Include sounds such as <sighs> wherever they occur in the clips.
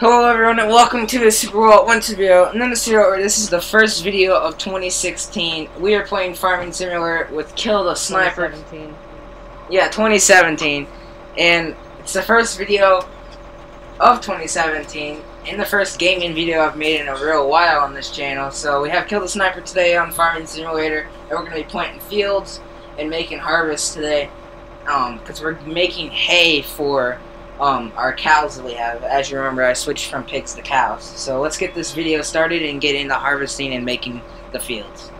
Hello everyone and welcome to the SuperWallop 1 video. And then the serial this is the first video of 2016. We are playing Farming Simulator with Kill the Sniper. 2017. Yeah, 2017. And it's the first video of 2017 and the first gaming video I've made in a real while on this channel. So we have Kill the Sniper today on Farming Simulator and we're going to be planting fields and making harvests today. Um, because we're making hay for um, our cows that we have. As you remember, I switched from pigs to cows. So let's get this video started and get into harvesting and making the fields.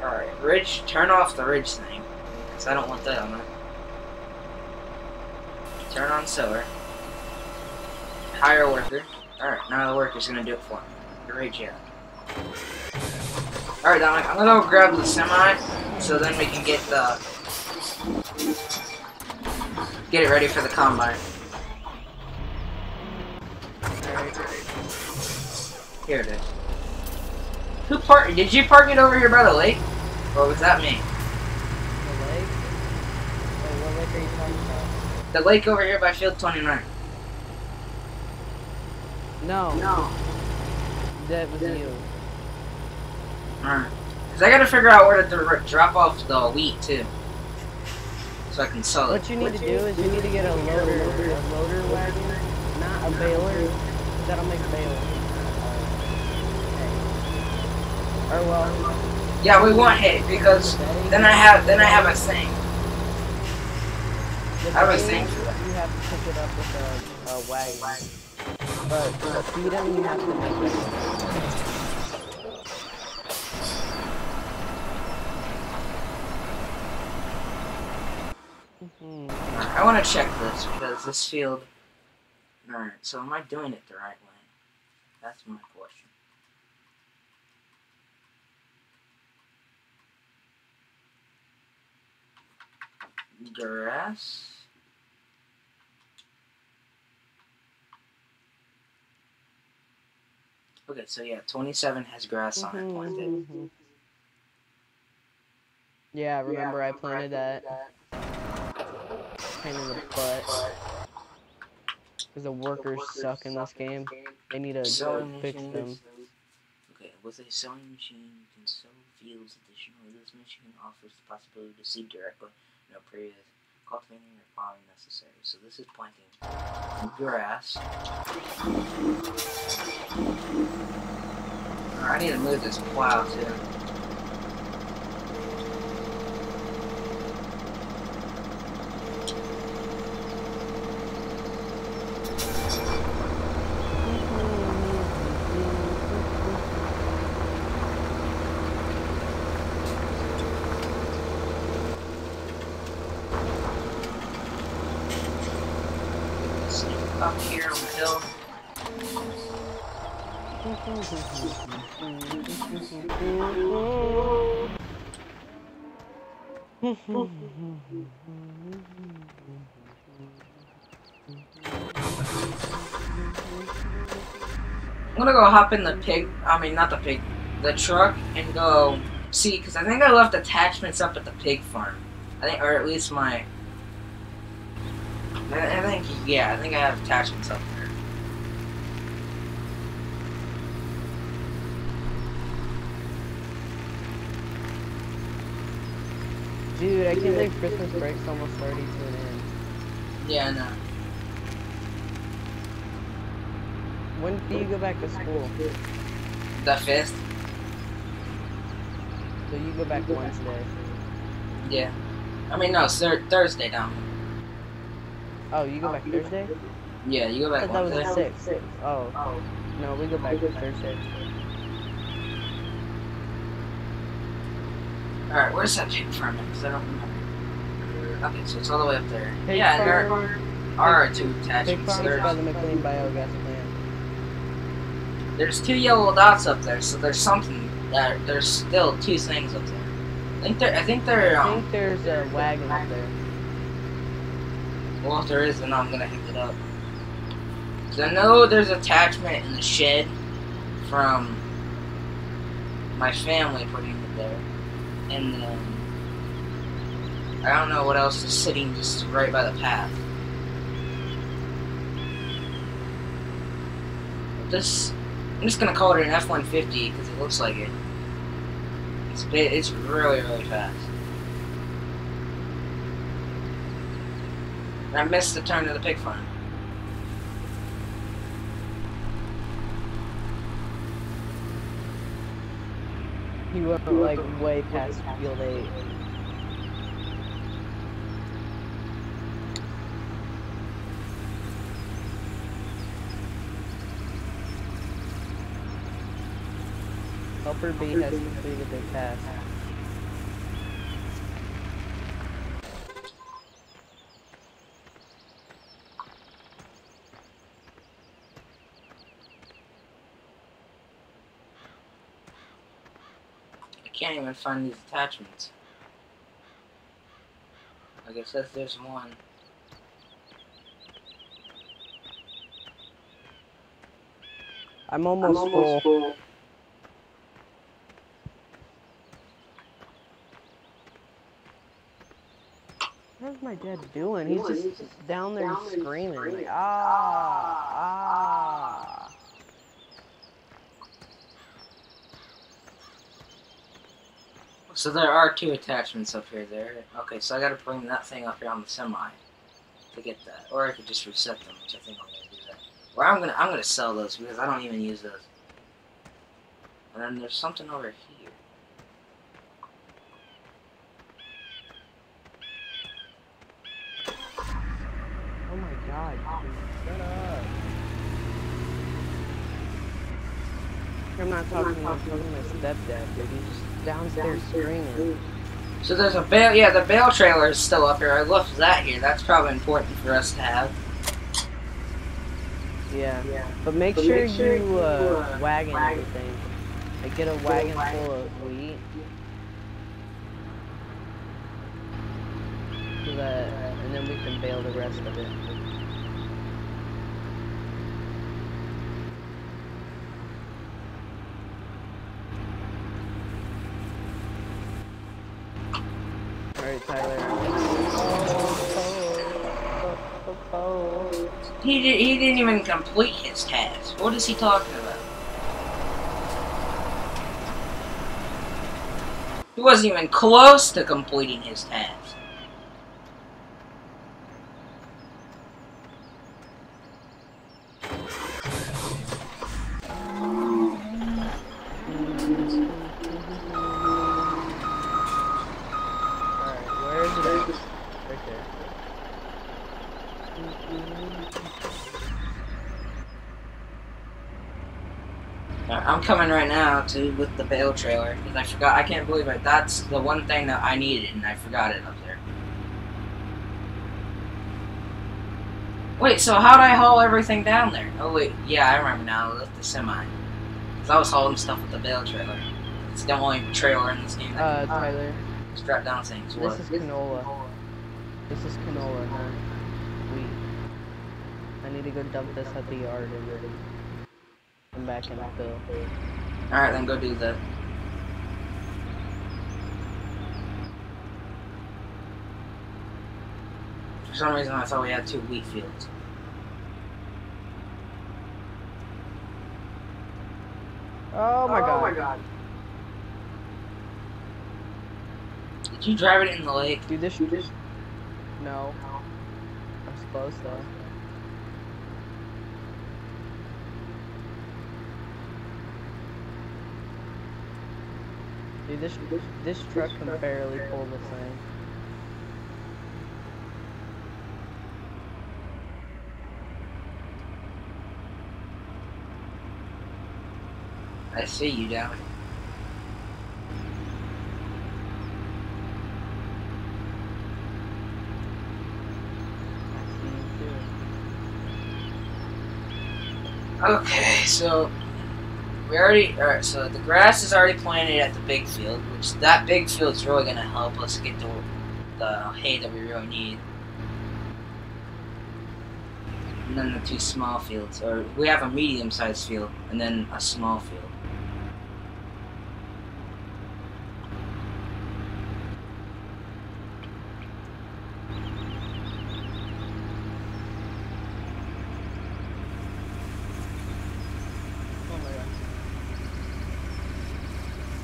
Alright, ridge, turn off the ridge thing. Because I don't want that on there. Turn on solar. Hire a worker. Alright, now the worker's gonna do it for me. Ridge, yeah. Alright, Dominic, I'm gonna go grab the semi, so then we can get the get it ready for the combine. Here it is. Who parked? Did you park it over here by the lake? Or was that me? The lake? Wait, what lake are you talking about? The lake over here by Field 29. No. No. That was you. Alright. Cause I gotta figure out where to drop off the wheat too. So I can sell it. What you need to do is you need to get a loader, a loader wagon, not a baler. That'll make a baler. Or well, Yeah, we want hay because then I have then I have a thing. I was baler, thinking- You have to pick it up with a, a wagon. But to feed them, you have to make it. I want to check this because this field. Alright, so am I doing it the right way? That's my question. Grass. Okay, so yeah, 27 has grass on it planted. Mhm. Yeah, remember I planted that. Pain in the butt. Because the workers suck in this game. They need to fix machine. them. Okay, with a sowing machine, you can sow fields. Additionally, this machine offers the possibility to seed directly. No previous cultivating or plowing necessary. So this is planting grass. Alright, I need to move this plow too. It's up here on the hill. I'm gonna go hop in the pig. I mean, not the pig, the truck, and go see. Cause I think I left attachments up at the pig farm. I think, or at least my. I, I think, yeah, I think I have attachments up there. Dude, I can't believe Christmas break's almost already to an end. Yeah, no. When do you go back to school? The fifth. So you go back Wednesday. Yeah. I mean, no, thir- Thursday down. Oh, you go back Thursday? Yeah, you go I back thought that was the Wednesday. sixth. Oh. No, we go back Thursday. Alright, where's that pig farm at? Because I don't remember. Okay, so it's all the way up there. Pig yeah, there farm, are two attachments. farm is by the There's, McLean Biogas plant. there's two yellow dots up there, so there's something that there's still two things up there. I think they're. I think they're. I Um, think there's a wagon up there. well, if there is, then I'm gonna hit it up. 'Cause I know there's attachment in the shed from my family putting it there, and then I don't know what else is sitting just right by the path. this, I'm just gonna call it an F-150 because it looks like it. It's bi- it's really really fast. I missed the turn to the pig farm. You went like way past field eight. Helper B has completed their task. I can't even find these attachments. I guess says there's one. I'm almost, almost full. What's my dad doing? He's just down there screaming. Like, ah, ah. So there are two attachments up here. There. Okay, so I gotta bring that thing up here on the semi to get that, or I could just reset them, which I think I'm gonna do that. Or I'm gonna I'm gonna sell those because I don't even use those. And then there's something over here. Oh my god, shut up. I'm not talking to I'm talking to my stepdad, dude. He's just downstairs screaming. So there's a bale. Yeah, the bale trailer is still up here. I left that here. That's probably important for us to have. Yeah. But make But sure make sure you you, uh, uh, wagon wagon- everything. Like get a wagon full of wheat. So that, and then we can bale the rest of it. Alright, Tyler. He did, he didn't even complete his task. What is he talking about? He wasn't even close to completing his task. Alright, where is it at? Right there. Uh, right now too with the bale trailer because I forgot. I can't believe it. That's the one thing that I needed, and I forgot it up there. Wait, so how'd I haul everything down there? Oh wait, yeah, I remember now. Left the semi. Cause I was hauling stuff with the bale trailer. It's the only trailer in this game that Uh, can Tyler, strap down things. this What? is canola. This is canola, not wheat. I need to go dump this at the yard and then come back and. All right, then go do that. For some reason, I thought we had two wheat fields. Oh my oh god. Oh my god. Did you drive it in the lake? Dude, this this No. I'm supposed to. Dude, this this truck can barely pull the thing. I see you down. I see you too. Okay, so we already. All right, so the grass is already planted at the big field, which that big field's really gonna help us get the the hay that we really need. And then the two small fields, or we have a medium-sized field and then a small field.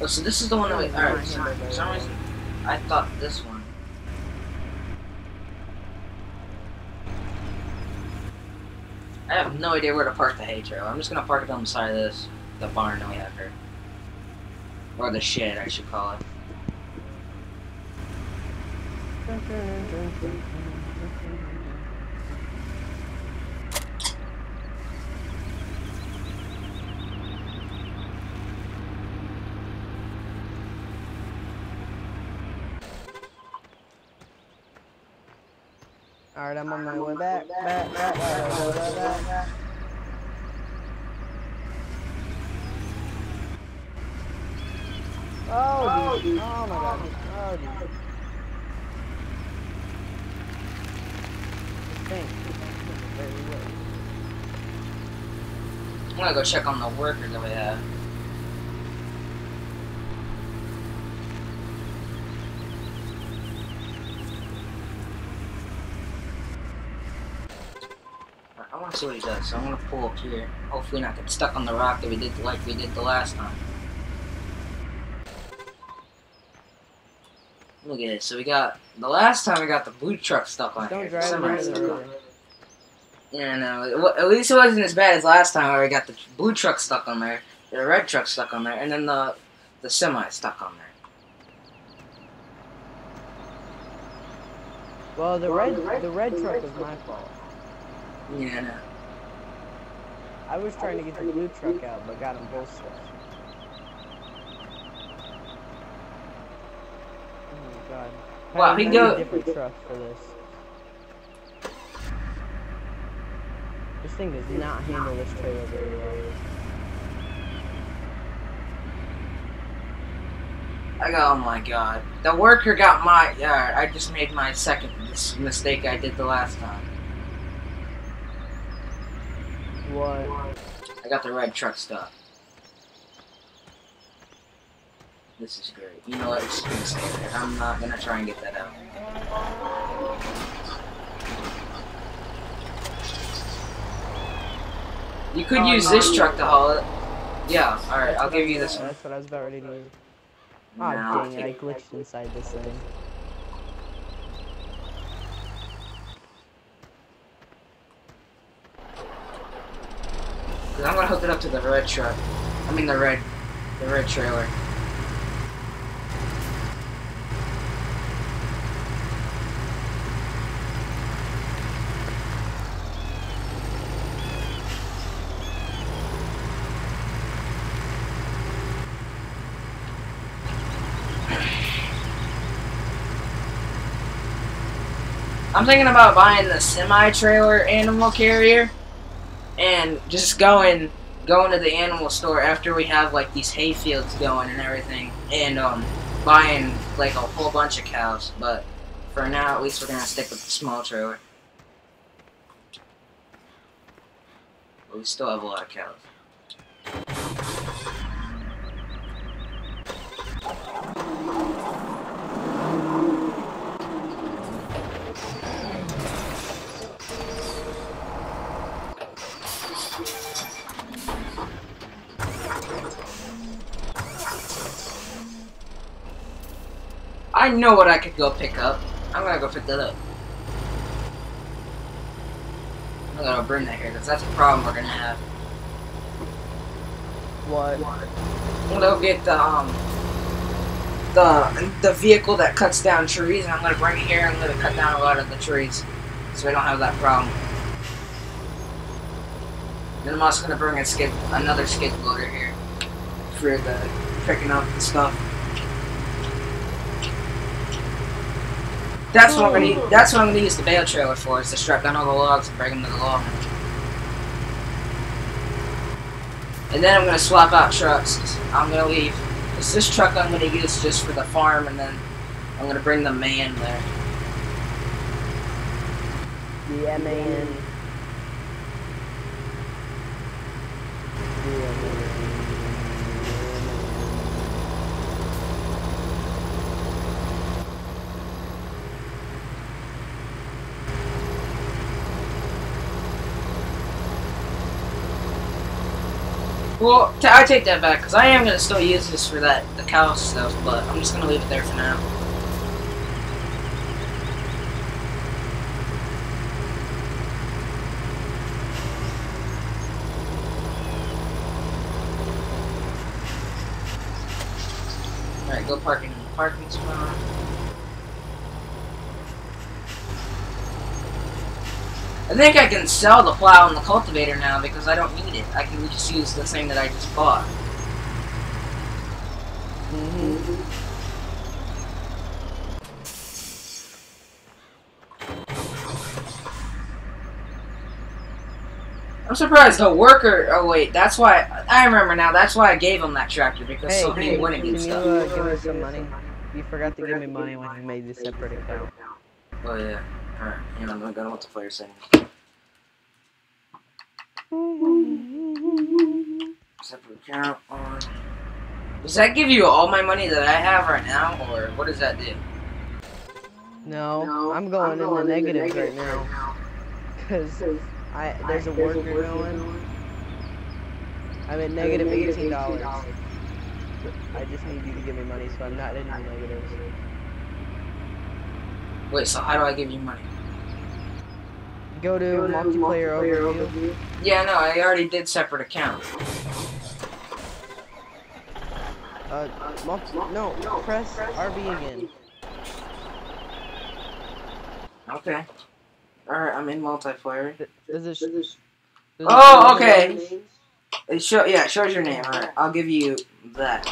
Oh, so this is the one that we. Alright, sorry. For some reason, I thought this one. I have no idea where to park the hay trailer. I'm just gonna park it on the side of this, the barn that we have here. Or the shed, I should call it. Alright, I'm on my way back. Back, back, back, back, back, back, back. Oh, dude. Oh my god. Oh, dude. This thing is very low. I'm gonna go check on the worker that we have. See what he does, so I'm gonna pull up here. Hopefully not get stuck on the rock that we did like we did the last time. Look at it. So we got the last time we got the blue truck stuck on Don't here. drive stuck on. Yeah, no. it At least it wasn't as bad as last time where we got the blue truck stuck on there, the red truck stuck on there, and then the the semi stuck on there. Well, the red, the red truck was my fault. Yeah, no. I was trying to get the blue truck out, but got them both stuck. Oh my god. Wow, he go- a different truck for this. This thing does not handle this trailer very well. I got. Oh my god. The worker got my. Yeah, I just made my second mistake I did the last time. What? I got the red truck stuck. This is great. You know what? It's gonna stay there. I'm not gonna try and get that out. You could Oh, use no. this truck to haul it. Yeah, alright, I'll give you this one. That's what I was about ready to use. Ah, dang it, I glitched inside this thing. Cause I'm gonna hook it up to the red truck. I mean the red, the red trailer. I'm thinking about buying the semi-trailer animal carrier and just going going to the animal store after we have like these hay fields going and everything and um buying like a whole bunch of cows. But for now at least we're gonna stick with the small trailer. But we still have a lot of cows I know what I could go pick up. I'm gonna go pick that up. I'm gonna bring that here because that's a problem we're gonna have. What? I'm gonna go get the um the the vehicle that cuts down trees, and I'm gonna bring it here. I'm gonna cut down a lot of the trees, so we don't have that problem. Then I'm also gonna bring a skid, another skid loader here for the picking up the stuff. That's what I'm gonna. u- That's what I'm gonna use the bale trailer for. Is to strap down all the logs and bring them to the log. And then I'm gonna swap out trucks. I'm gonna leave. It's this truck I'm gonna use just for the farm, and then I'm gonna bring the man there. The M-A-N. The Well, I take that back because I am gonna still use this for that the cow stuff, but I'm just gonna leave it there for now. Alright, go park in the parking spot. I think I can sell the plow and the cultivator now because I don't need it. I can just use the thing that I just bought. Mm-hmm. I'm surprised the worker. Oh wait, that's why I remember now. That's why I gave him that tractor because Hey, so he hey, wouldn't get you stuff. uh, give me some money? You forgot to give me money when you made this separate account. Oh yeah. Alright, and I'm gonna go to multiplayer settings. Separate account on. Does that give you all my money that I have right now, or what does that do? No, I'm going in the negative right now. Cause I there's a worker going. I'm at negative negative eighteen dollars. I just need you to give me money, so I'm not in the negatives. Wait, so how do I give you money? Go to multiplayer overview. Yeah, no, I already did separate account. Uh, multi no, press RB again. Okay. Alright, I'm in multiplayer. Does it? sh- does it Oh, okay. It show yeah, it shows your name. Alright, I'll give you that.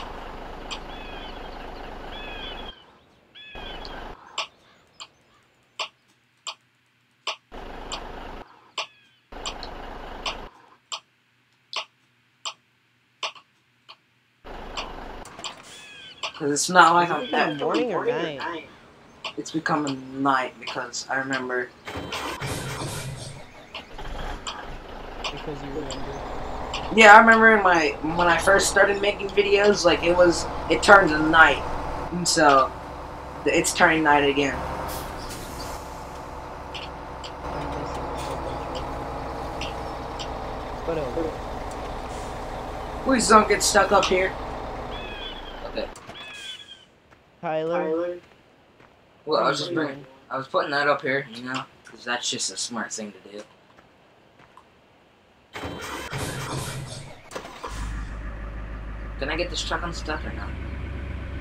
It's not like I'm becoming morning or night? It's becoming night because I remember Because you remember. Yeah, I remember in my when I first started making videos, like it was it turned to night, and so it's turning night again. I'm missing a whole bunch of- Whatever. Please don't get stuck up here. Okay. Tyler. Well, I was just bringing. I was putting that up here, you know, because that's just a smart thing to do. Can I get this truck unstuck or not?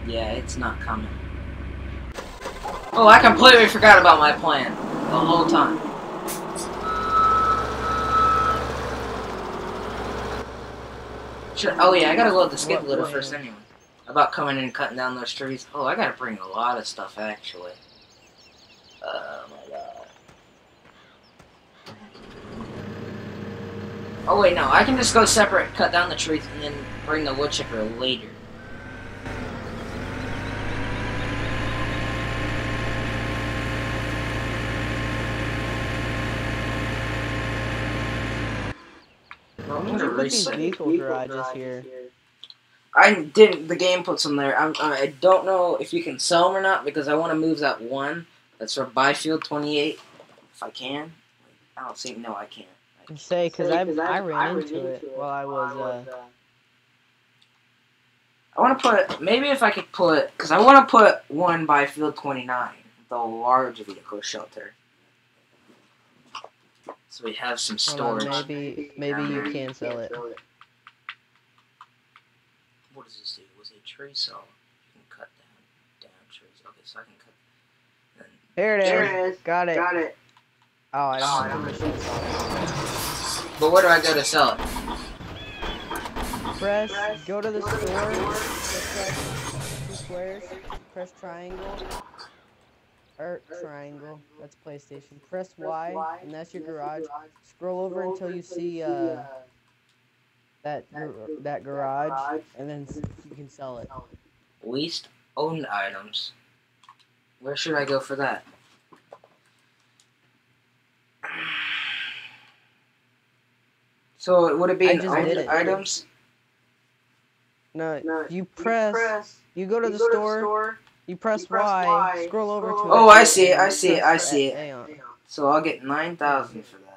Yeah, it's not coming. Oh, I completely forgot about my plan the whole time. Sure. Oh yeah, I gotta load the skip What loader first anyway. About coming in and cutting down those trees. Oh, I gotta bring a lot of stuff actually. Oh my god. Oh wait, no, I can just go separate, cut down the trees, and then bring the wood chipper later. I'm gonna vehicle garages here? I didn't. The game puts them there. I'm, I don't know if you can sell them or not because I want to move that one. That's for Byfield 28. If I can. I don't see. No, I can't. I And say, because I, I ran into it while I was, uh, I want to put maybe if I could put because I want to put one by Field 29, the large vehicle shelter. So we have some storage. on, maybe, maybe you can sell it. What does this do? Was it a tree saw? You can cut down down trees. Okay, so I can cut. Then Here it is. There it Got it. Got it. Oh, I Oh, don't I have the don't machine saw. But where do I go to sell it? Press, go to the store, press two squares, press triangle, or triangle, that's PlayStation. Press Y, and that's your garage. Scroll over until you see, uh, uh that, that garage, and then you can sell it. Least owned items. Where should I go for that? <sighs> So would it be I in just did owned it. items? No, you press, you go to the store, you press press Y, Y, scroll over to it. Oh, I see it, I see it, I see it. So I'll get nine thousand for that.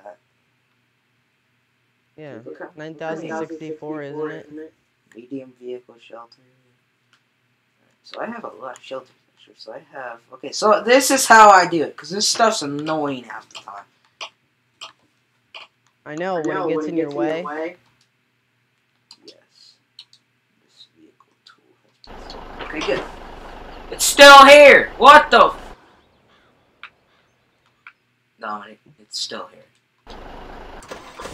Yeah, Okay. 9064, isn't it? Medium vehicle shelter. So I have a lot of shelter pictures. So I have. Okay, so this is how I do it because this stuff's annoying half the time. I know, when it gets in your way. Yes. This vehicle tool Okay, good. It's still here. What the? F- no, it, it's still here.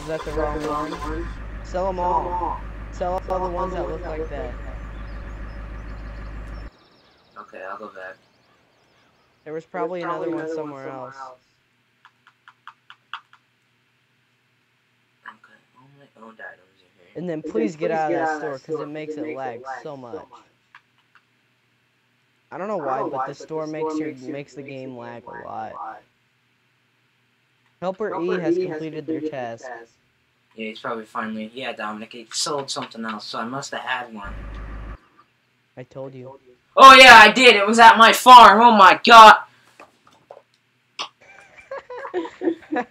That the wrong one? Sell them all. Sell all the ones that look like that. Okay, I'll go back. There was probably another one somewhere else. Okay, all my owned items are here. And then please get out of that store because it makes it lag so much. I don't know why, but the store makes your makes the game lag a lot. Helper E has completed their task. Yeah, he's probably finally. Yeah, Dominic, he sold something else, so I must have had one. I told you. Oh yeah, I did. It was at my farm. Oh my god. <laughs>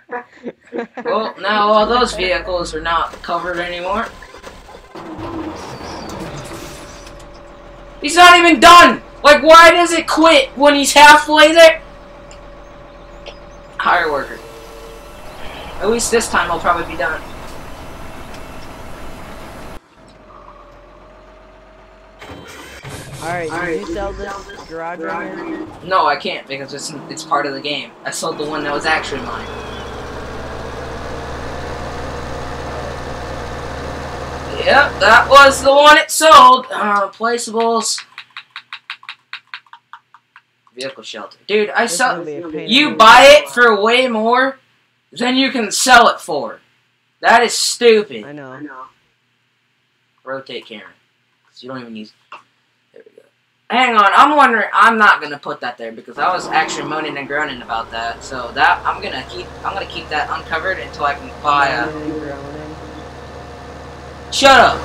Well, now all those vehicles are not covered anymore. He's not even done! Like, why does it quit when he's halfway there? Hire worker. At least this time I'll probably be done. Alright, did you sell this garage right? No, I can't because it's it's part of the game. I sold the one that was actually mine. Yep, that was the one it sold. Uh, placeables. Vehicle shelter. Dude, I This sell. gonna be a pain in You buy it for way more than you can sell it for. That is stupid. I know. Rotate camera. Cause you don't even use. There we go. Hang on, I'm wondering. I'm not gonna put that there because I was actually moaning and groaning about that. So that I'm gonna keep. I'm gonna keep that uncovered until I can buy a. Shut up.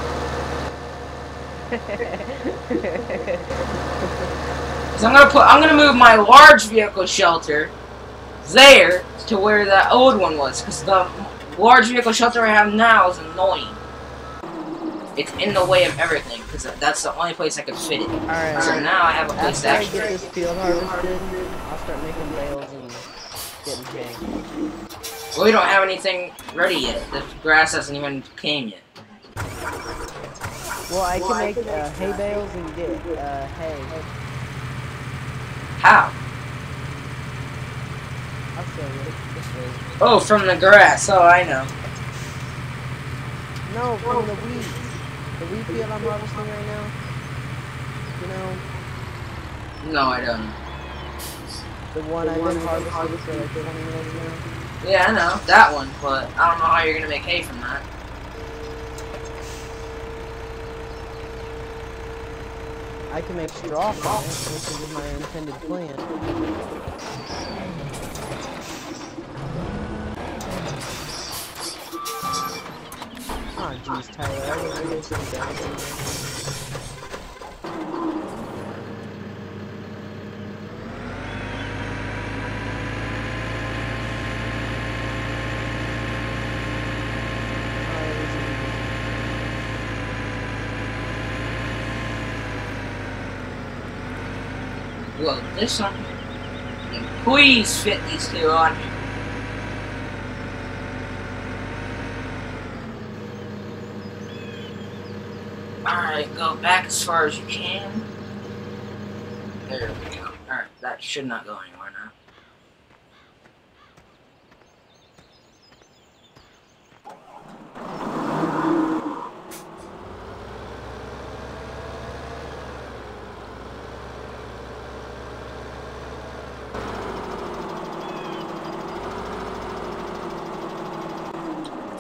<laughs> So I'm gonna put. I'm gonna move my large vehicle shelter there to where that old one was because the large vehicle shelter I have now is annoying. It's in the way of everything because that's the only place I could fit it. So Alright. now I have a place After to I get actually. this field harvested, I'll start making bales and getting hay. Well, we don't have anything ready yet. The grass hasn't even came yet. Well, I can make uh, hay bales and get uh, hay. How? I'll show you. Just wait. Oh, from the grass. Oh, I know. No, from the wheat. The wheat field I'm harvesting right now. You know, No, I don't. the one I've been harvesting for like 20 minutes now. Yeah, I know that one, but I don't know how you're gonna make hay from that. I can make straw from it, which is my intended plan. Jeez, Tyler, I really this one. Please fit these two on here. Alright, go back as far as you can. There we go. Alright, that should not go anywhere now.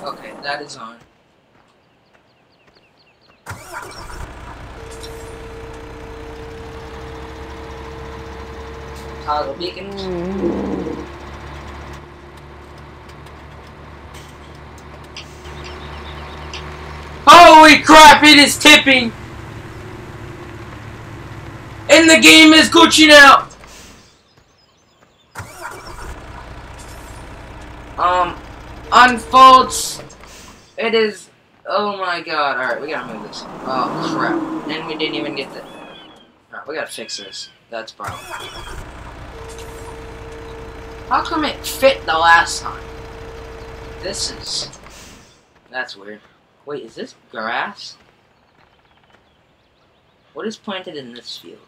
Okay, that is on. Toggle beacon. Holy crap, it is tipping! And the game is glitching out! Um, unfolds It is. Oh my god. Alright, we gotta move this. Oh crap. And we didn't even get the. Alright, we gotta fix this. That's problem. How come it fit the last time? This is. That's weird. Wait, is this grass? What is planted in this field?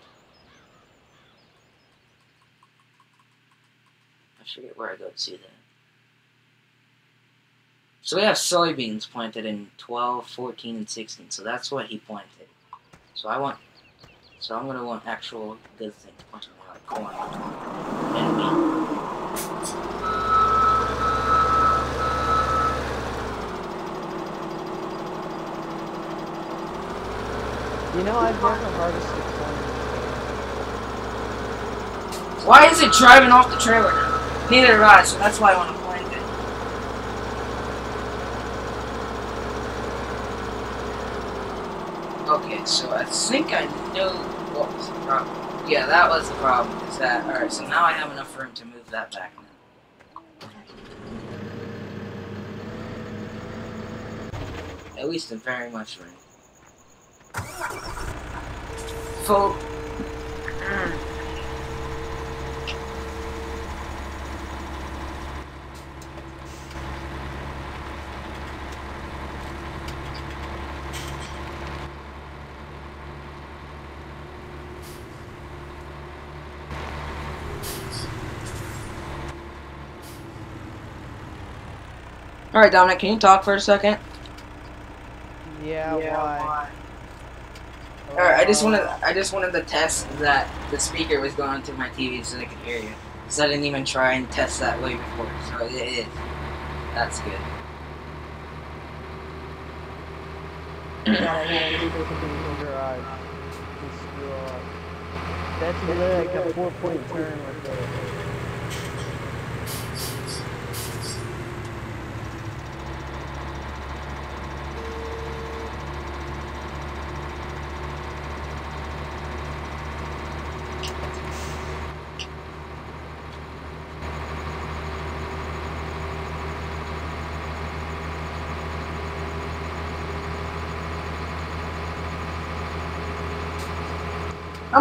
I forget where I go to see that. So we have soybeans planted in 12, 14, and 16. So that's what he planted. So I want, so I'm gonna want actual good things planted like corn and wheat. You know, I've never harvested corn. Why is it driving off the trailer now? Neither have I, so that's why I want to plant it. Okay, so I think I know what was the problem. Yeah, that was the problem. Is that alright? So now I have enough room to move that back. At least in very much room. Full. Mm. All right, Dominic, can you talk for a second? Yeah, why? All right, I just Uh, wanted, I just wanted to test that the speaker was going to my TV so they could hear you. Cause I didn't even try and test that way before, so it is. That's good. Off. That's a four point turn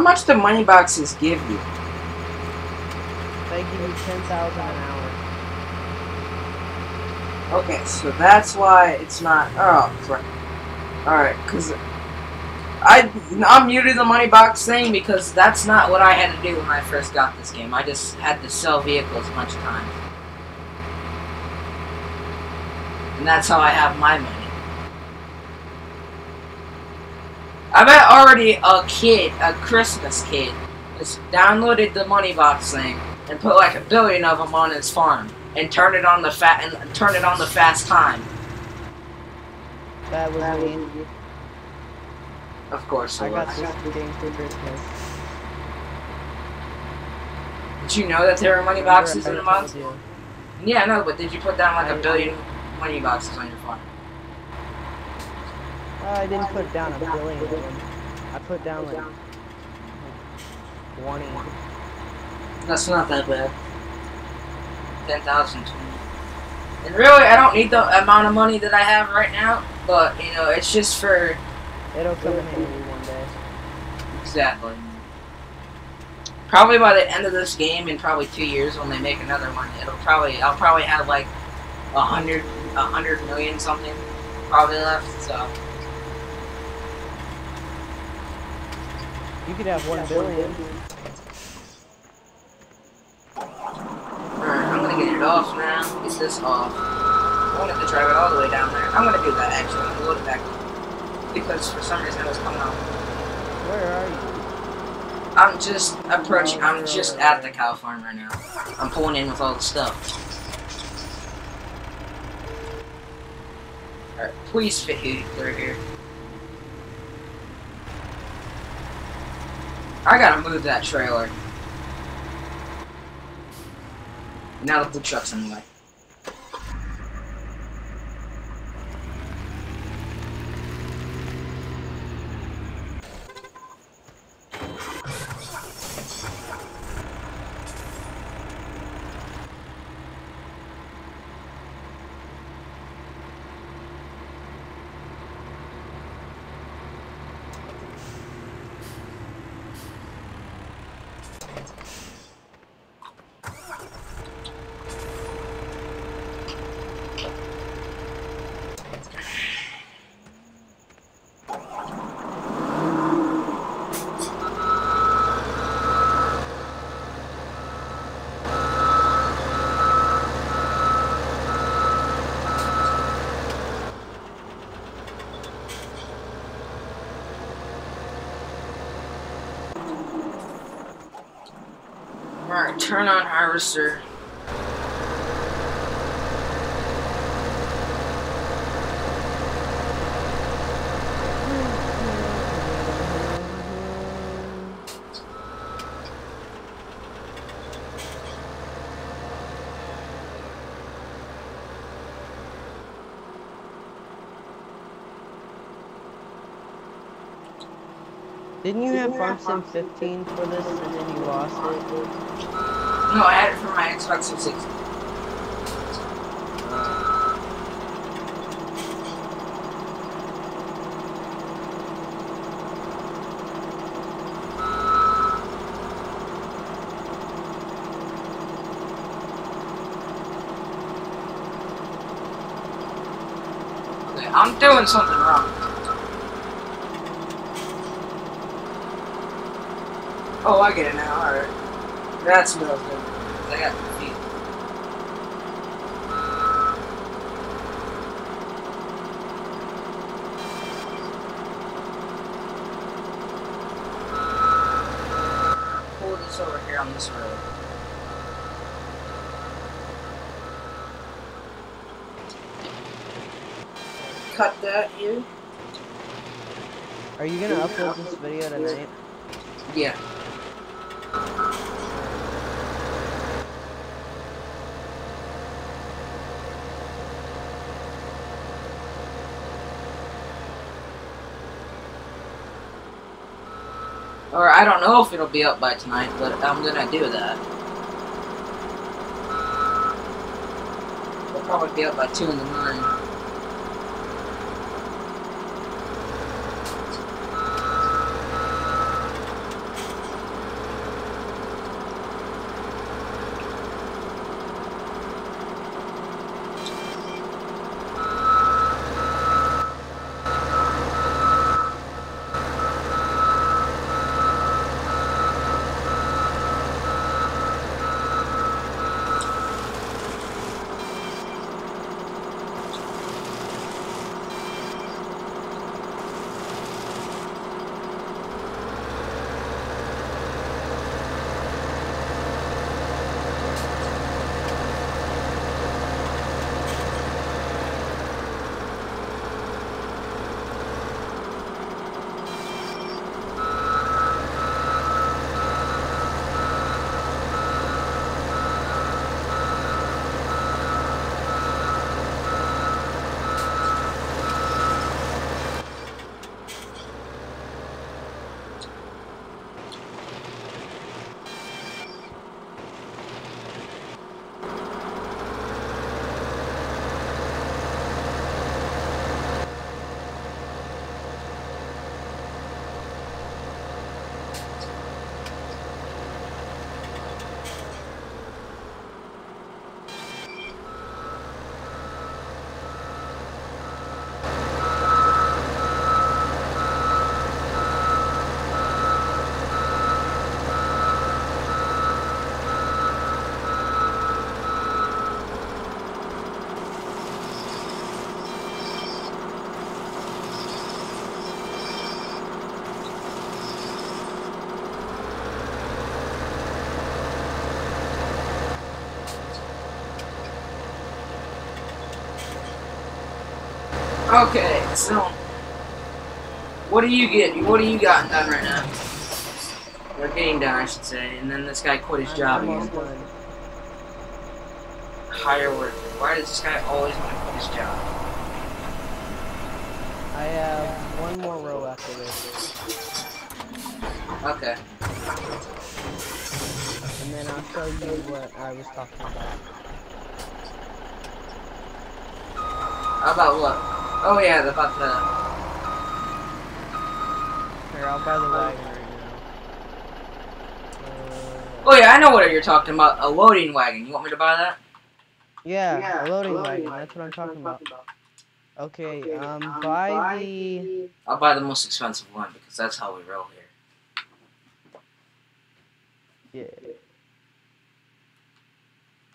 much do money boxes give you? They give you ten thousand an hour. Okay, so that's why it's not. Oh, crap. Alright, because I, I'm new to the money box thing because that's not what I had to do when I first got this game. I just had to sell vehicles a bunch of times. And that's how I have my money. I bet already a kid, a Christmas kid, has downloaded the money box thing and put like a billion of them on his farm and turn it on the fat and turn it on the fast time. That was me. Of course, I it got was. this game for Christmas. Did you know that there are money boxes in the told month? you. Yeah, no, but did you put down like a billion money boxes on your farm? Uh, I didn't put down a billion of them. I put down like twenty. That's not that bad. Ten thousand. And really, I don't need the amount of money that I have right now, but you know, it's just for It'll come in handy one day. exactly. Probably by the end of this game, in probably two years, when they make another one, it'll probably I'll probably have like a hundred, a hundred million something probably left. So You could have one billion. Alright, I'm gonna get it off now. Get this off. I wanted to drive it all the way down there. I'm gonna do that actually. I'm gonna load it back. Because for some reason it was coming off. Where are you? I'm just approaching, oh, I'm just at the cow farm right now. I'm pulling in with all the stuff. Alright, please fit here, through here. I gotta move that trailer. Now the blue truck's in the way. Alright, turn on harvester. Didn't you have Farm Sim 15 for this and then you lost it? No, I had it for my Xbox 360. Okay, I'm doing something wrong. Oh, I get it now. Alright. I was doing. I got confused. Pull this over here on this road. Cut that here. Are you gonna upload this video tonight? Yeah. Or I don't know if it'll be up by tonight, but I'm gonna do that. It'll probably be up by 2 in the morning. Okay, so what do you get? What do you got done right now? Or getting done, I should say. And then this guy quit his job again. Hire worker. Why does this guy always want to quit his job? I have one more row after this, Okay. and then I'll show you what I was talking about. How about what? Oh yeah, about the. Here, I'll buy the wagon right now. Uh, Oh yeah, I know what you're talking about. A loading wagon. You want me to buy that? yeah, a loading wagon. That's what I'm talking about. Okay, um, buy the. I'll buy the most expensive one because that's how we roll here. Yeah.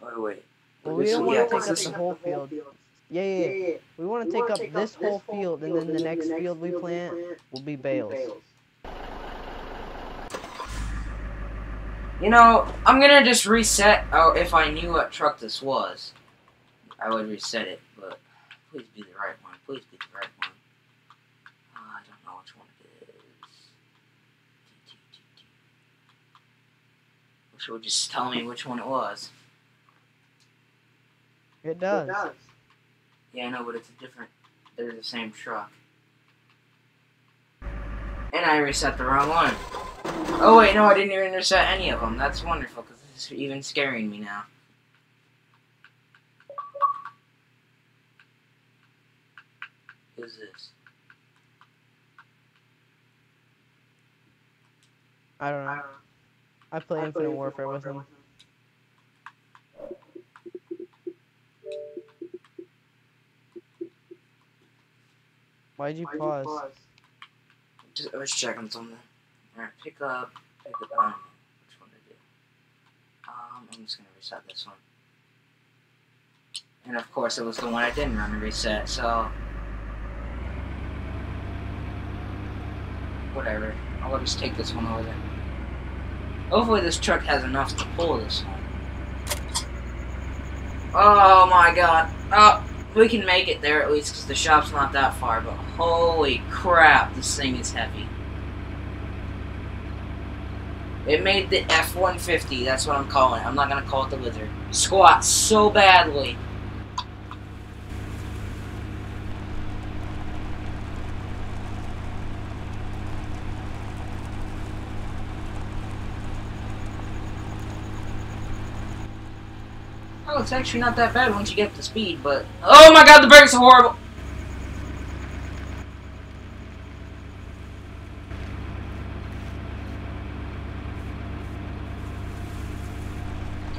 Wait, wait. Well, we This- don't want yeah, to 'cause take up the one- whole field. Yeah, yeah, yeah. We want to take up this whole field, and then the next field we plant will be bales. You know, I'm gonna just reset. Oh, if I knew what truck this was, I would reset it. But please be the right one. Please be the right one. Uh, I don't know which one it is. Wish it would just tell me which one it was. It does. Yeah, I know, but it's a different. They're the same truck. And I reset the wrong one. Oh wait, no, I didn't even reset any of them. That's wonderful, because this is even scaring me now. Who's this? I don't know. I play Infinite Warfare with him. Why'd you pause? Just, I was checking something. Alright, pick up, pick up, um, which one to do? Um, I'm just gonna reset this one. And of course it was the one I didn't run a reset, so... Whatever. I'll just take this one over there. Hopefully this truck has enough to pull this one. Oh my god. Oh, we can make it there at least because the shop's not that far, but holy crap, this thing is heavy. It made the F-150, that's what I'm calling it. I'm not going to call it the Lizard. Squat so badly. Oh, it's actually not that bad once you get up to speed, but... Oh my god, the brakes are horrible!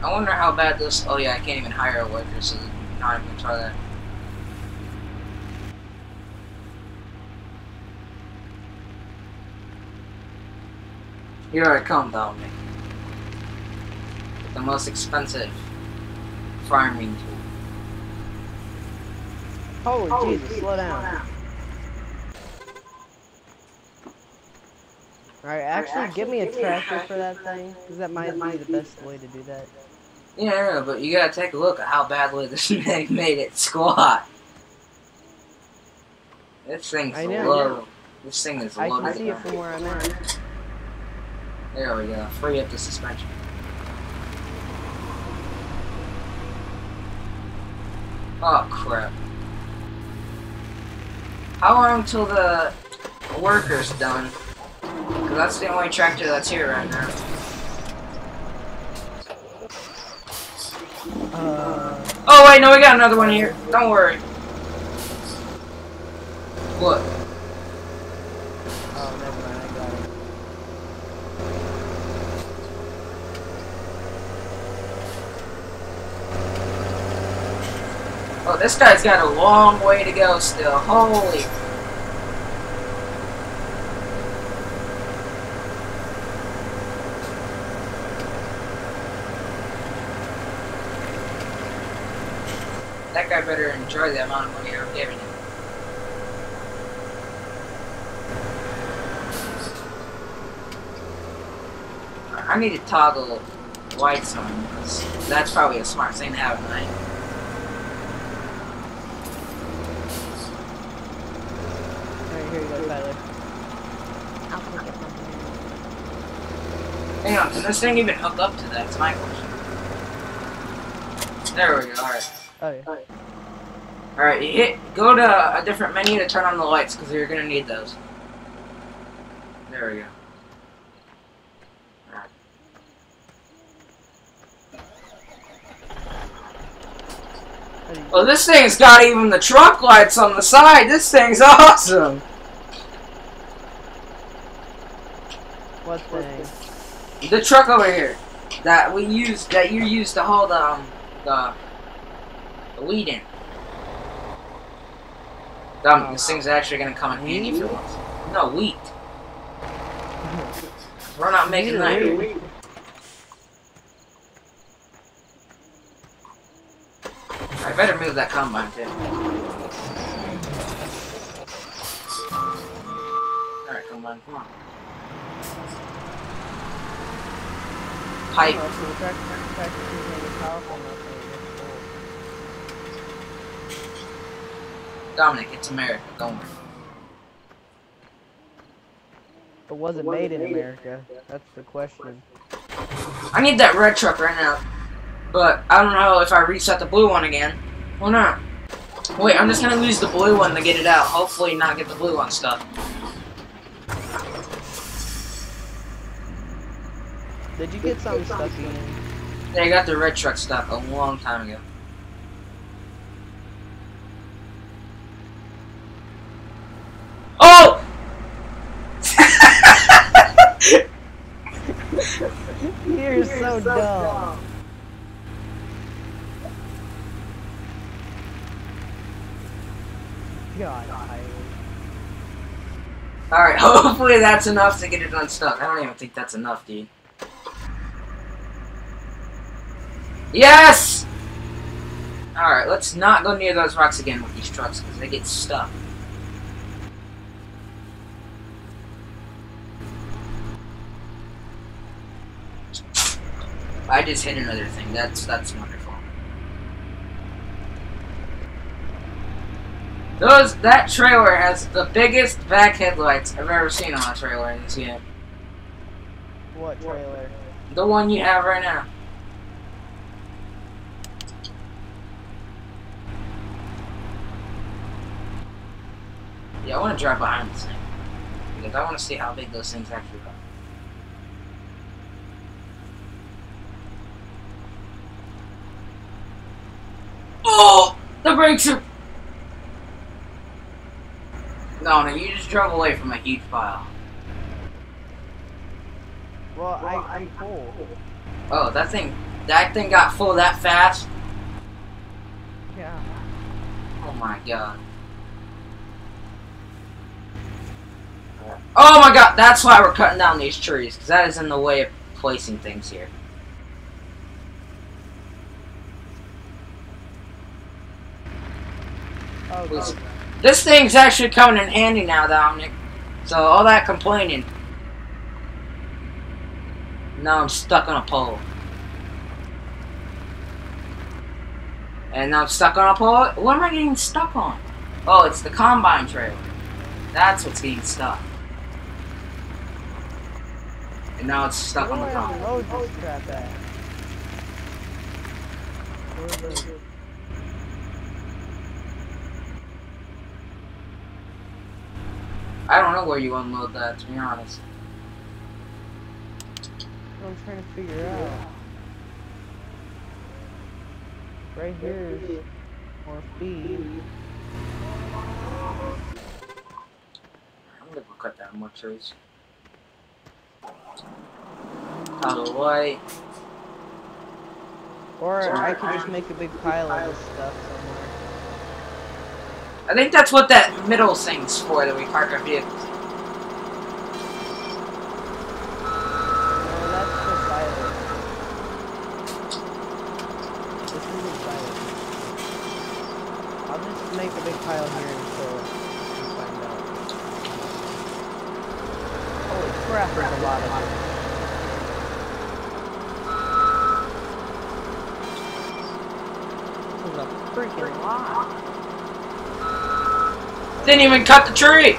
I wonder how bad this... Oh yeah, I can't even hire a worker, so not even try that. Here I come, Dominic. The most expensive farming tool. Holy Oh, Jesus, slow down. Alright, actually, give me a tractor for that thing, because that might be the best way to do that. Yeah, but you gotta take a look at how badly this <laughs> thing made it squat. This thing's I know. low. This thing is I low. can see it from where I'm at. There we go. Free up the suspension. Oh crap. How long till the worker's done? Cause that's the only tractor that's here right now. Uh, Oh wait, no, we got another one here. Don't worry. What? oh, never mind, I got it. Oh, this guy's got a long way to go still. Holy. That guy better enjoy the amount of money I'm giving him. I need to toggle lights on that's probably a smart thing to have at night. Alright, here you go, Tyler. I'll take it from here. Hang on, can this thing even hook up to that? It's my question. There we go, alright. Oh, yeah. Alright, you hit, go to a different menu to turn on the lights, because you're gonna need those. There we go. Alright. How do you- Well, this thing's got even the truck lights on the side. This thing's <laughs> awesome. What thing? The truck over here that we used, that you used to hold um the the weed in. Dumb, this thing's actually gonna come in handy for once. No wheat. We're not making that. Weed. I better move that combine too. Alright, combine, come on. pipe. Oh, so the tractor, tractor container is powerful enough to make it Dominic, it's America. Don't worry. But was it made in America? That's the question. I need that red truck right now. But I don't know if I reset the blue one again. Why not? Wait, I'm just gonna lose the blue one to get it out. Hopefully not get the blue one stuck. Did you get something stuck in? Yeah, I got the red truck stuck a long time ago. Oh! <laughs> You're so dumb. God, Alright, <laughs> hopefully that's enough to get it unstuck. I don't even think that's enough, dude. Yes! Alright, let's not go near those rocks again with these trucks, because they get stuck. I just hit another thing. That's that's wonderful. Those that trailer has the biggest back headlights I've ever seen on a trailer in this game. What trailer? The one you have right now. Yeah, I want to drive behind this thing. Because I want to see how big those things actually are. Oh! The brakes are... No, no, you just drove away from a huge pile. Well, I, I'm full. Oh, that thing... That thing got full that fast? Yeah. Oh my god. Oh my god, that's why we're cutting down these trees, because that is in the way of placing things here. Oh. This thing's actually coming in handy now, Dominic. So all that complaining. Now I'm stuck on a pole. And now I'm stuck on a pole. What am I getting stuck on? Oh, it's the combine trailer. That's what's getting stuck. And now it's stuck on the Where combine. the road this crap at? I don't know where you unload that, to be honest. I'm trying to figure out. Right here is more feed. I'm gonna go cut down more trees. Out of the way. Or I could just make a big pile of this stuff somewhere. I think that's what that middle thing's for that we park our vehicles. No, that's for silence. This isn't silent. I'll just make a big pile here until we find out. Holy crap, there's a lot of it. This is a freaking lot. Didn't even cut the tree!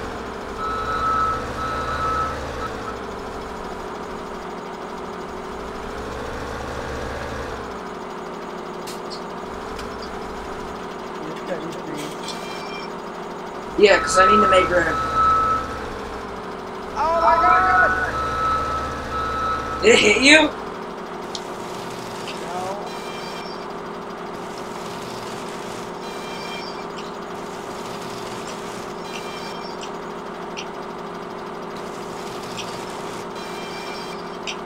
Yeah, because I need to make room. Oh my god! Did it hit you? No.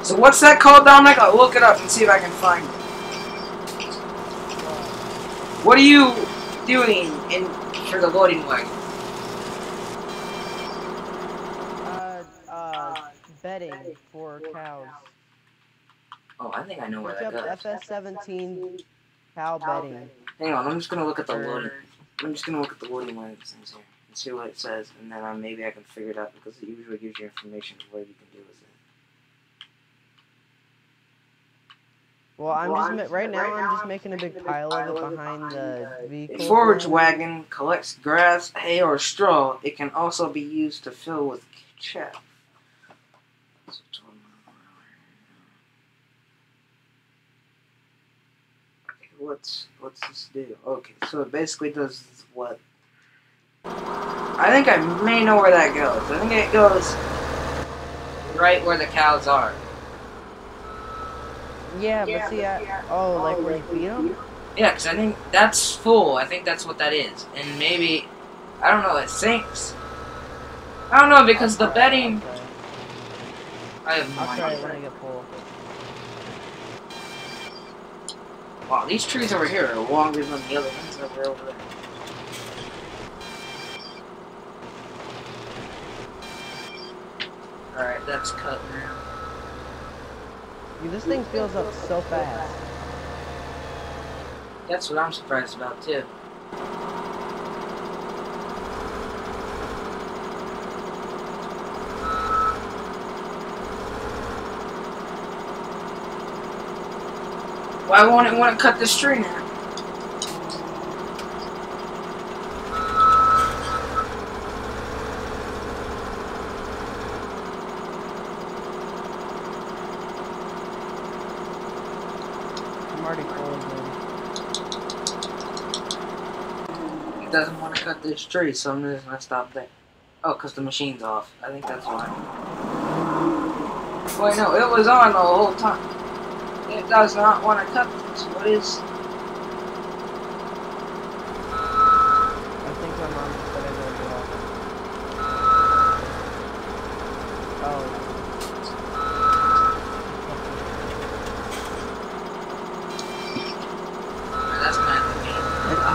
So what's that called, Dominic? I'll look it up and see if I can find it. What are you doing in for the loading wagon? Uh, uh, bedding for cows. Oh, I think I know where Look that up goes. FS17 cow bedding. Hang on, I'm just gonna look at the loading. I'm just gonna look at the loading wagon things here and see what it says, and then uh, maybe I can figure it out because it usually gives you information of what you can do with it. Well, I'm just ma- right now. I'm just making a big pile of it behind the A forage wagon collects grass, hay, or straw. It can also be used to fill with chaff. Okay, what's what's this do? Okay, so it basically does what? I think I may know where that goes. I think it goes right where the cows are. Yeah, but see, I, oh, oh like where you feed them? Yeah, because I think that's full. I think that's what that is. And maybe, I don't know, it sinks. I don't know, because the bedding, I have no I'll try when I get full. Wow, these trees over here are longer than the other ones that were over there. Alright, that's cut now. This thing fills up so fast. That's what I'm surprised about, too. Why won't it want to cut the string now? I'm already full again. It this tree, so I'm just gonna stop there. Oh, because the machine's off. I think that's why. Wait, no, it was on the whole time. It does not want to cut this. What is... I think my mom said I gotta get off. Oh. That's gonna have to be...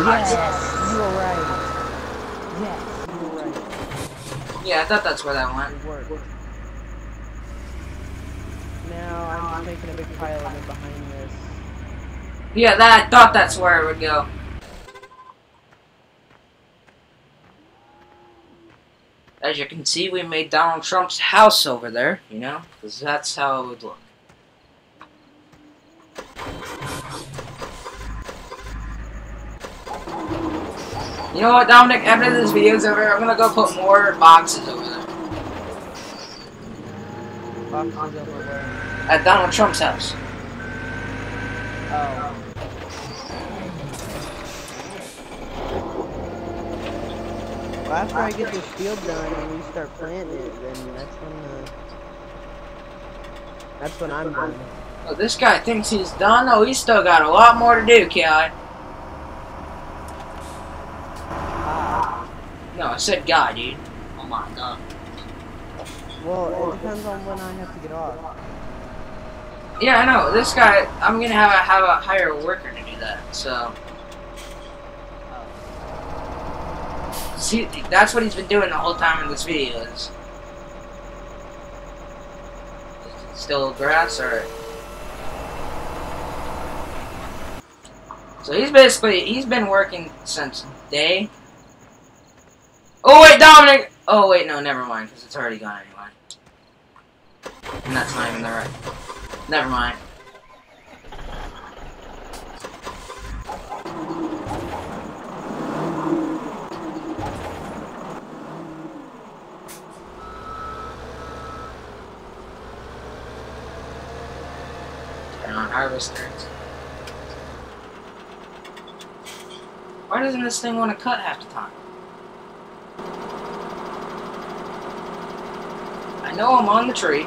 Yes, you were right. Yes, you were right. Yeah, I thought that's where that went. It. Now I'm making a big pile of it behind this. Yeah, that I thought that's where it would go. As you can see, we made Donald Trump's house over there, you know? Because that's how it would look. You know what, Dominic? After this video's over, I'm gonna go put more boxes over there. Boxes over where? At Donald Trump's house. Oh. Well, after I get this field done and we start planting it, then that's when the... That's when I'm done. Oh, this guy thinks he's done. Oh, he's still got a lot more to do, Kelly. Ah. No, I said guy, dude. Oh my god. Well, it depends on when I have to get off. Yeah, I know. This guy, I'm gonna have a have a hire a worker to do that. So, see, that's what he's been doing the whole time in this video. Is still grass or. So he's basically he's been working since day. Oh wait, Dominic. Oh wait, no, never mind, because it's already gone anyway. And that's not even the right. Never mind. On. Why doesn't this thing want to cut half the time? I know I'm on the tree.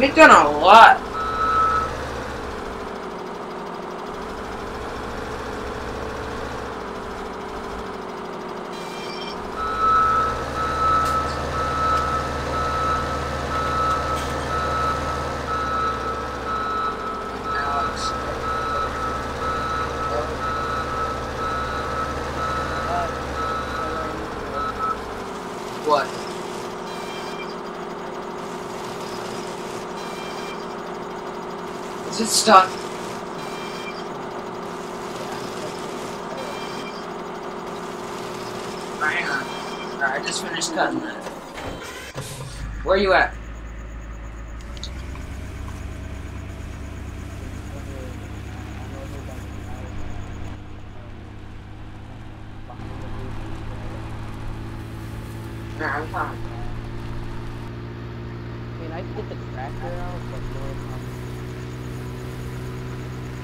We've done a lot. What? Is it stuck? Hang on. Alright, I just finished cutting that. Where are you at? Alright, I'm coming. I mean, I can get the tractor out, but the only problem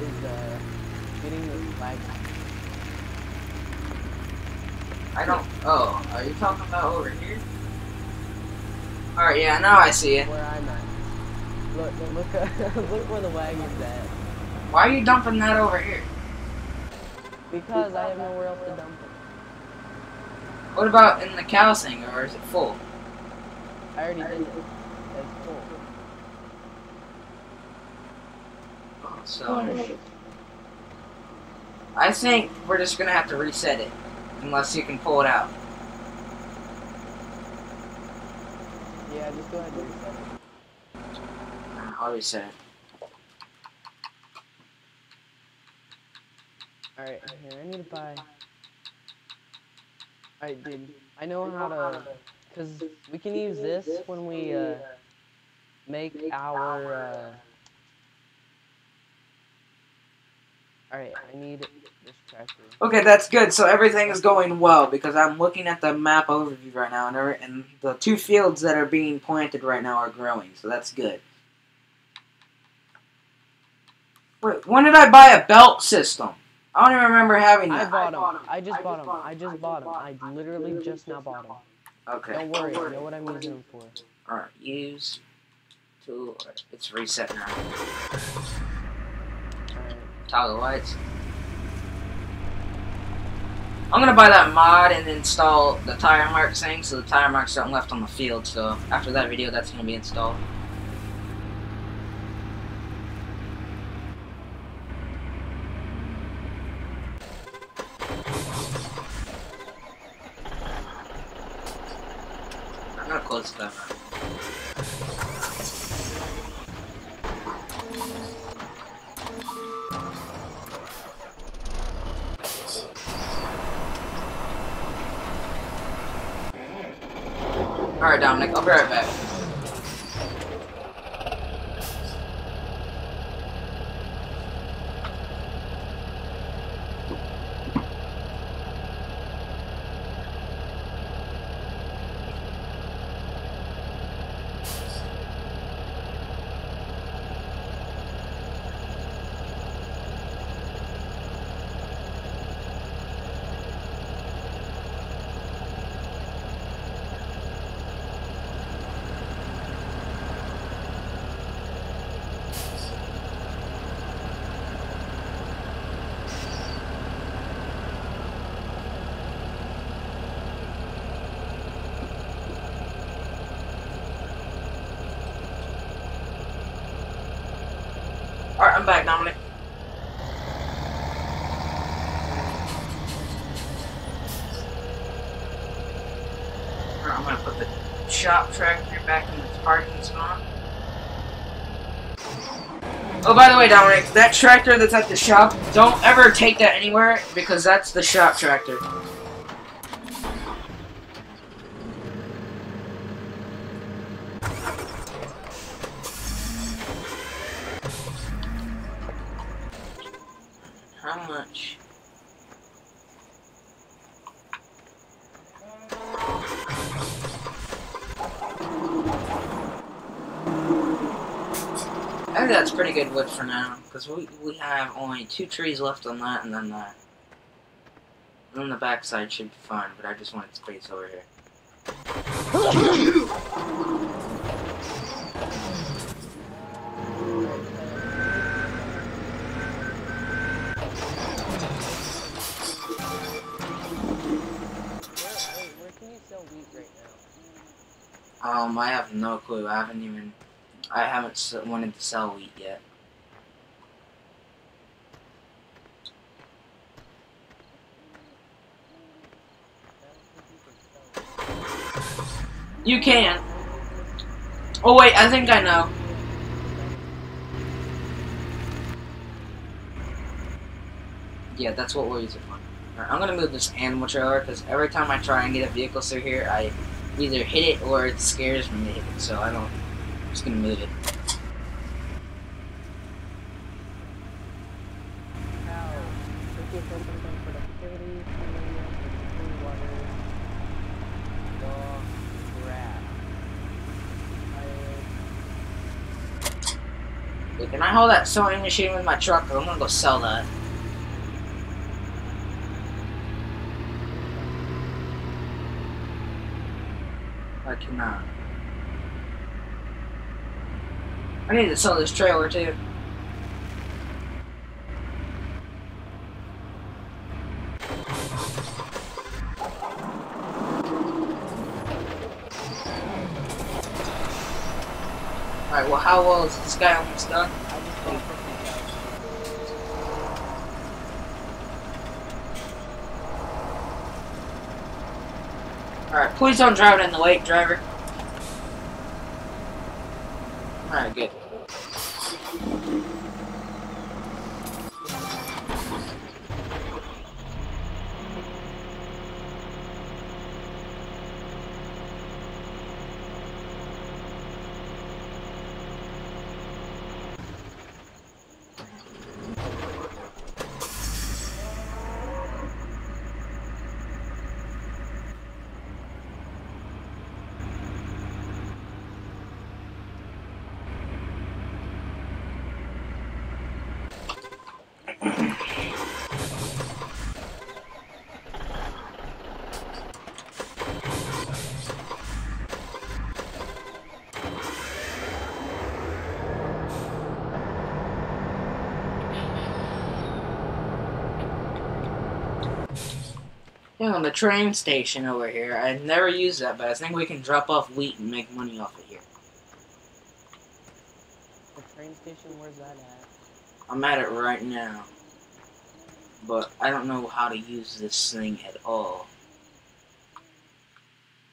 is uh, getting the flag I don't. Oh, are you talking about over here? Alright, yeah, now I see it. where I'm at. Look, look, look, <laughs> look where the wagon's at. Why are you dumping that over here? Because I have nowhere else to dump it. What about in the cow thing, or is it full? I already did it. It's full. Oh, so. I think we're just gonna have to reset it. Unless you can pull it out. Yeah, just go ahead and reset it. I'll reset. Alright, here, I need to buy. Alright, dude. I know how to. Because we can use this when we uh, make our. Uh... Alright, I need this tractor. Okay, that's good. So everything is going well because I'm looking at the map overview right now, and, every, and the two fields that are being planted right now are growing. So that's good. Wait, when did I buy a belt system? I don't even remember having that. I bought them. I just bought them. I just bought them. I literally just now bought them. Okay. Don't worry, I know what I'm using them for. Alright, use tool. It's reset now. Alright. Toggle lights. I'm gonna buy that mod and install the tire marks thing so the tire marks aren't left on the field. So after that video, that's gonna be installed. Shop tractor back in its parking spot. Oh, by the way, Dominic, that tractor that's at the shop, don't ever take that anywhere because that's the shop tractor. Because we, we have only two trees left on that, and then that. And then the backside should be fine, but I just wanted space over here. Um, I have no clue. I haven't even, I haven't wanted to sell wheat yet. I don't think you can sell it. You can. Oh wait, I think I know. Yeah, that's what we're using for. Alright, I'm gonna move this animal trailer because every time I try and get a vehicle through here, I either hit it or it scares me to hit it. So I don't. I'm just gonna move it. How? Thank you for something productivity, clean water, dog, rat. I, Wait, can I hold that sowing machine with my truck? I'm gonna go sell that. I cannot. I need to sell this trailer too. Alright, well how well is this guy almost done? I just bought 50,000. Alright, please don't drive it in the lake, driver. Alright, good. On the train station over here. I never used that, but I think we can drop off wheat and make money off of here. The train station, where's that at? I'm at it right now. But I don't know how to use this thing at all.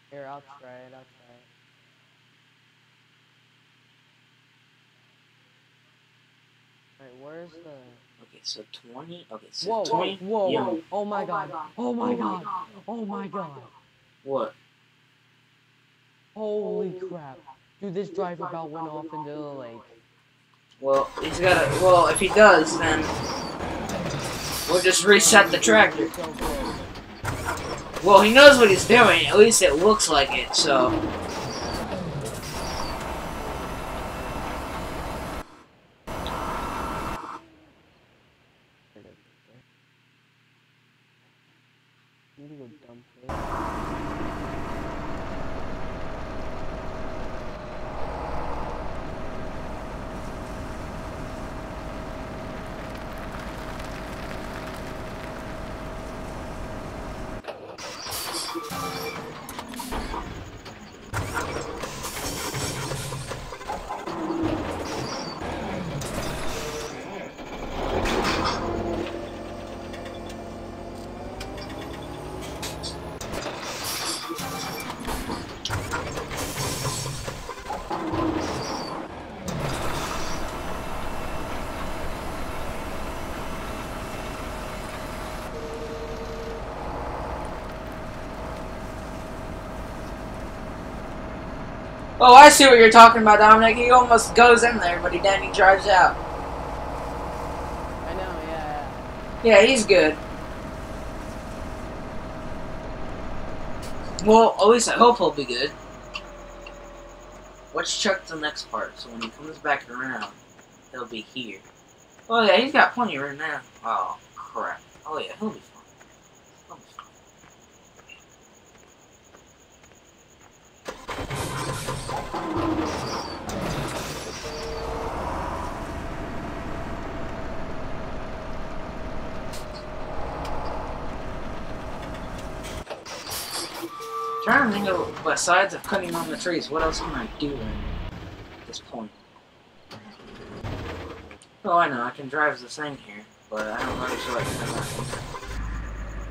Here, I'll try it, I'll try it. Alright, where's the... So 20. Okay, so Whoa, 20. whoa, yeah. whoa, oh my god, oh my god, oh my god. What? Holy crap. Dude, this driver about went off into the lake. Well, he's gotta. Well, if he does, then we'll just reset the tractor. Well, he knows what he's doing. At least it looks like it. So. Oh, I see what you're talking about, Dominic. He almost goes in there, but he then he drives out. I know, yeah. Yeah, he's good. Well, at least I hope he'll be good. Let's check the next part. So when he comes back around, he'll be here. Oh yeah, he's got plenty right now. Oh crap. Oh yeah, he'll be To think of besides of cutting on the trees, what else can I do at this point? Oh, I know, I can drive the thing here, but I don't really sure I.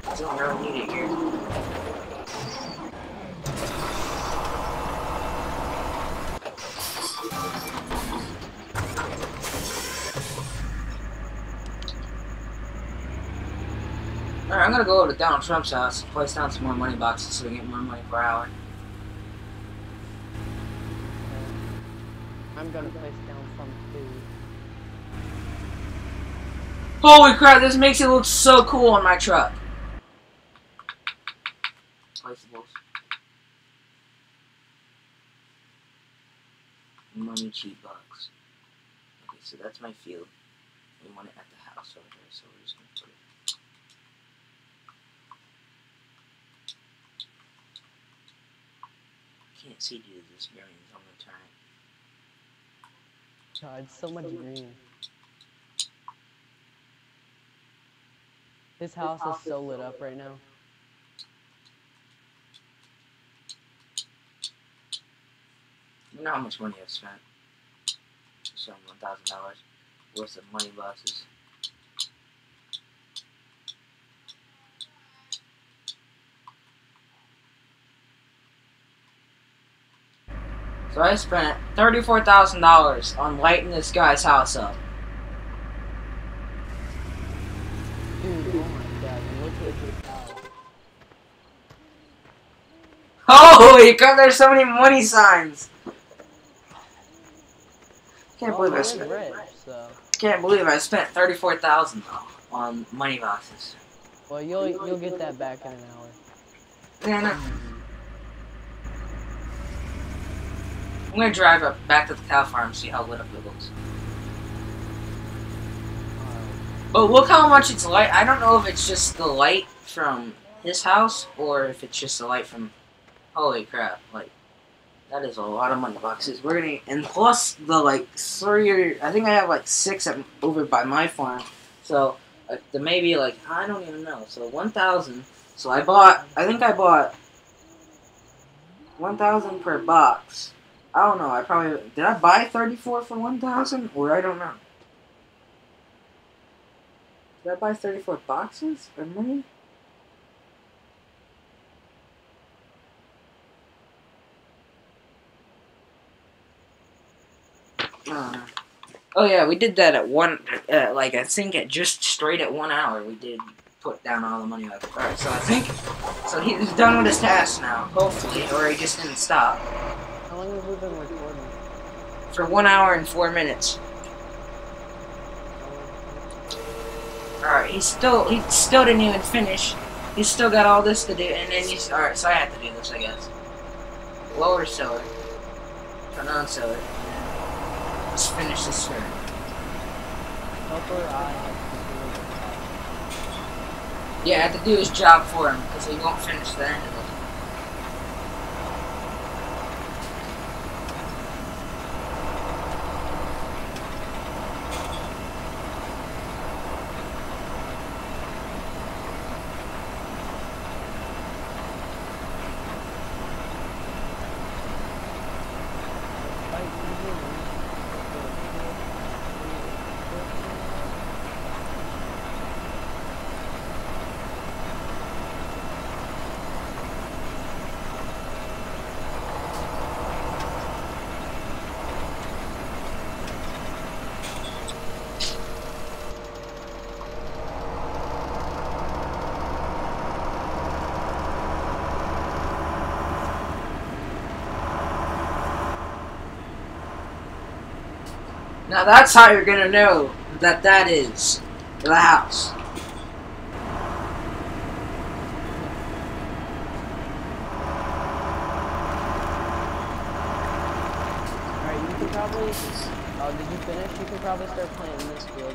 I don't really need it here. Alright, I'm gonna go over to Donald Trump's house, and place down some more money boxes so we get more money per hour. I'm gonna place down some too. Holy crap, this makes it look so cool on my truck. Placeables. Money cheat box. Okay, so that's my field. We want it at the house over there, so we're just gonna put it. I can't see due to this green, I'm gonna turn it. God, it's so much green. This house is so lit up right now. You know how much money I've spent? Some one thousand dollars worth of money boxes. So I spent thirty-four thousand dollars on lighting this guy's house up. Dude, oh my god, look at this house. Holy crap! There's so many money signs. Can't Oh, believe I spent. rich, so. Can't believe I spent thirty-four thousand on money boxes. Well, you'll you'll get that back in an hour. Yeah, no. I'm gonna drive up back to the cow farm and see how lit up it looks. Uh, but look how much it's light. I don't know if it's just the light from his house or if it's just the light from. Holy crap! Like that is a lot of money boxes. We're gonna and plus the like three or I think I have like six at, over by my farm. So like the maybe like I don't even know. So one thousand. So I bought. I think I bought one thousand per box. I don't know. I probably did. I buy thirty four for one thousand, or I don't know. Did I buy 34 boxes or money? Uh, oh yeah, we did that at one, uh, like I think at just straight at one hour we did put down all the money. Like, alright, so I think, so he's done with his task now, hopefully, or he just didn't stop. How long have we been recording? For one hour and four minutes. Alright, he's still, he still didn't even finish. He's still got all this to do, and then he's, alright, so I have to do this, I guess. Lower cellar. Turn on cellar. Let's finish this turn. Yeah, I have to do his job for him, because he won't finish the end of it. Now that's how you're gonna know that that is the house. Alright, you can probably. Oh, did you finish? You can probably start playing this field.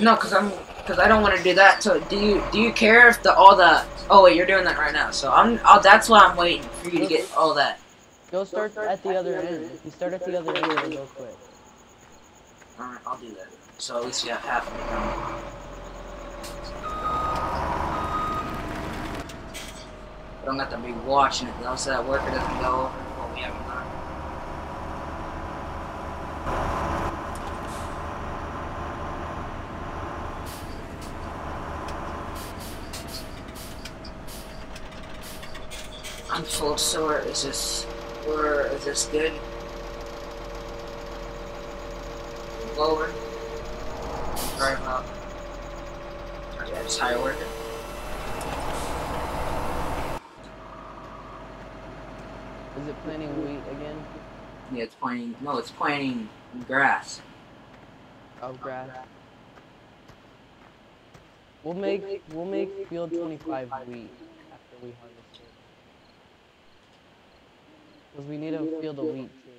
No, cause I'm, cause I don't want to do that. So do you, do you care if the all the? Oh wait, you're doing that right now. So I'm, oh, that's why I'm waiting for you to get all that. Go start at the other end. If you start at the other end, it'll go quick. Alright, I'll do that. So at least you have half of it. I don't have to be watching it though, so that worker doesn't go over what we haven't done. I'm full sore. Is this, or is this good? Lower. Right up. Just hire worker. Is it planting wheat again? Yeah, it's planting. No, it's planting grass. Oh, grass. We'll make we'll make field 25 wheat after we harvest it. Because we need a field of wheat too.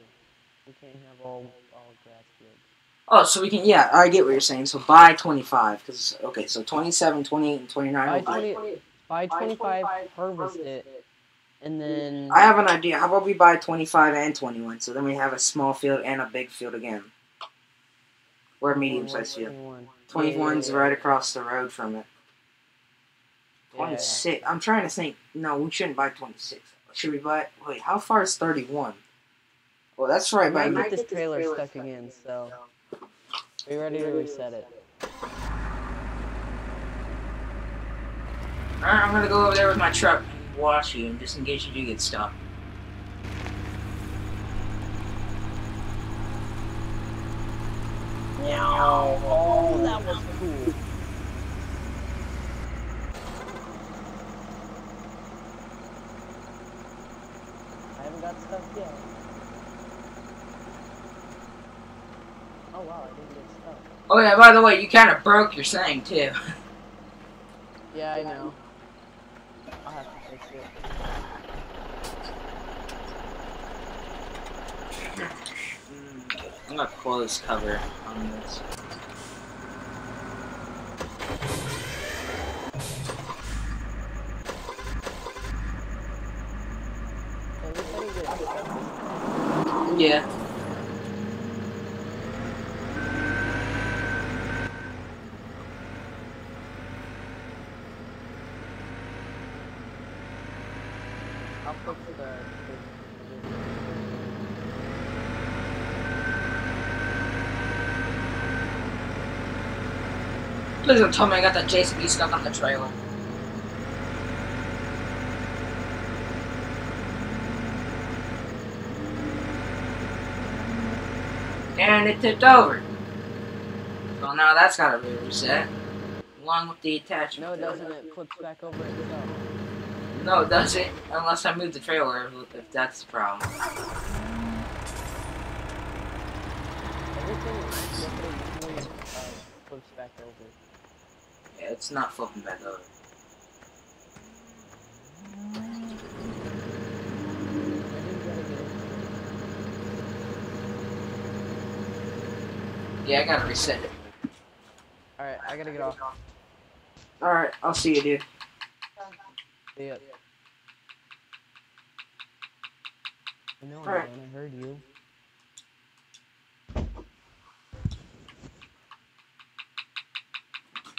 We can't have all all grass fields. Oh, so we can. Yeah, I get what you're saying. So buy 25, because okay, so 27, 28, and 29. Buy will be- 20, buy 25, harvest it, and then I have an idea. How about we buy 25 and 21? So then we have a small field and a big field again. Or a medium sized field. 21. 21's right across the road from it. Yeah. 26. I'm trying to think. No, we shouldn't buy 26. Should we buy. Wait, how far is 31? Well, that's right I by might get this trailer stuck again, so are you ready to reset it? Alright, I'm gonna go over there with my truck and watch you, and just in case you do get stuck. Oh, that was cool. I haven't got stuck yet. Oh wow, I didn't get stuck. Oh yeah, by the way, you kind of broke your saying too. <laughs> Yeah, I know. I'll have to fix it. I'm gonna close cover on this. At least I didn't get stuck. Yeah. Please don't tell me I got that JCB stuck on the trailer. And it tipped over. So now that's gotta be reset. Along with the attachment. No, it doesn't. It flips back over itself. No, it doesn't. Unless I move the trailer, if that's the problem. Everything is flips back over. It's not flipping back over. I didn't get it. Yeah, I gotta reset it. Alright, I gotta get off. Alright, I'll see you, dude. See ya. I know, Alright. man. I heard you.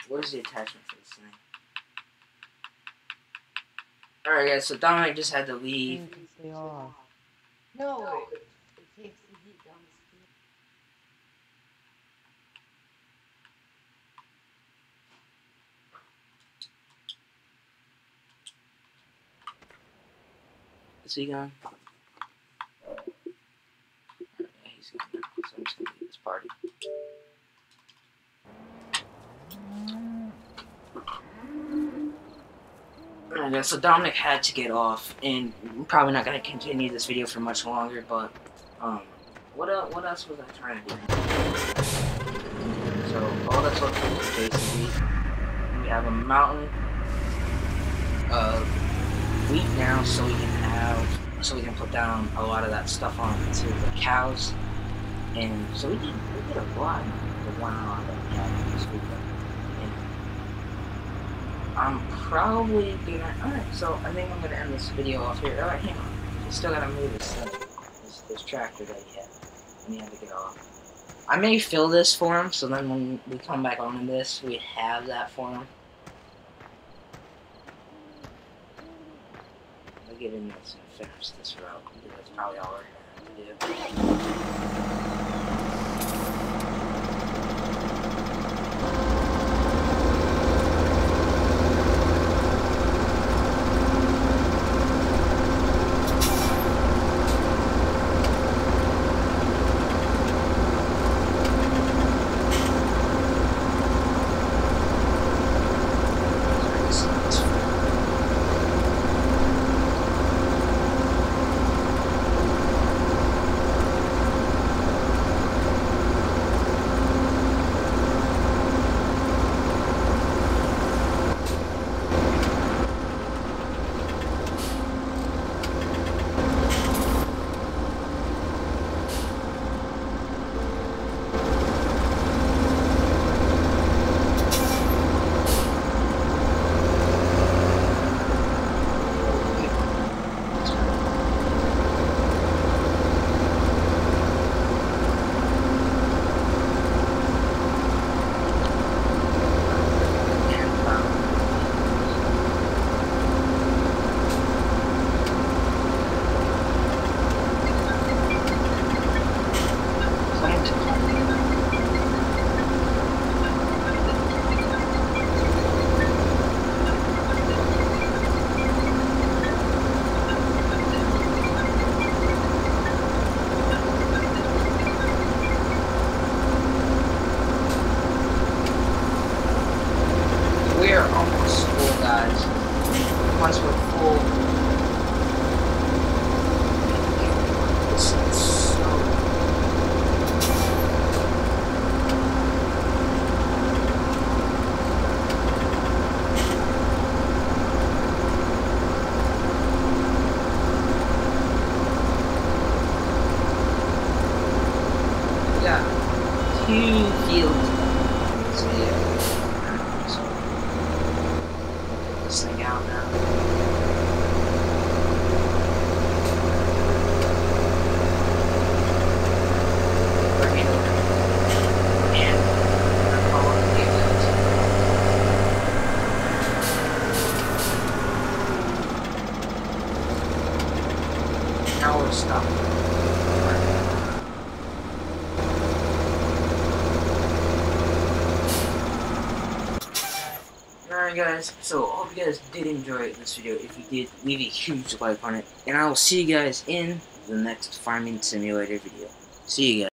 Where's the attachment for this thing? Alright, guys, so Dominic just had to leave. You can. No. It takes the heat down the street. Is he gone? Yeah, he's gone. So I'm just gonna leave this party. So Dominic had to get off, and we're probably not gonna continue this video for much longer, but, um, what what else was I trying to do? So all that's left is JCB. We have a mountain of wheat now, so we can have, so we can put down a lot of that stuff on to the cows, and so we did, we did a lot. The one on the this week. I'm probably gonna. Alright, so I think I'm gonna end this video off here. Alright, hang on. We still gotta move this thing. This, this tractor that he had. And he had to get off. I may fill this for him, so then when we come back on in this, we have that for him. I'll get in this and finish this route. That's probably all we're gonna have to do. Guys, so I hope you guys did enjoy this video. If you did, leave a huge like on it. And I will see you guys in the next Farming Simulator video. See you guys.